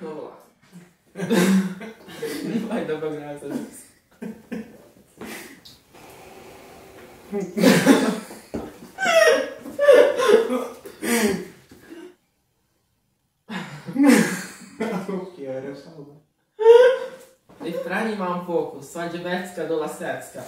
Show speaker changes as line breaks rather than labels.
Vamos lá. Não vai dar pra graça disso.
o pior é falar.
E pra animar um pouco, só de Vética do Lacetska.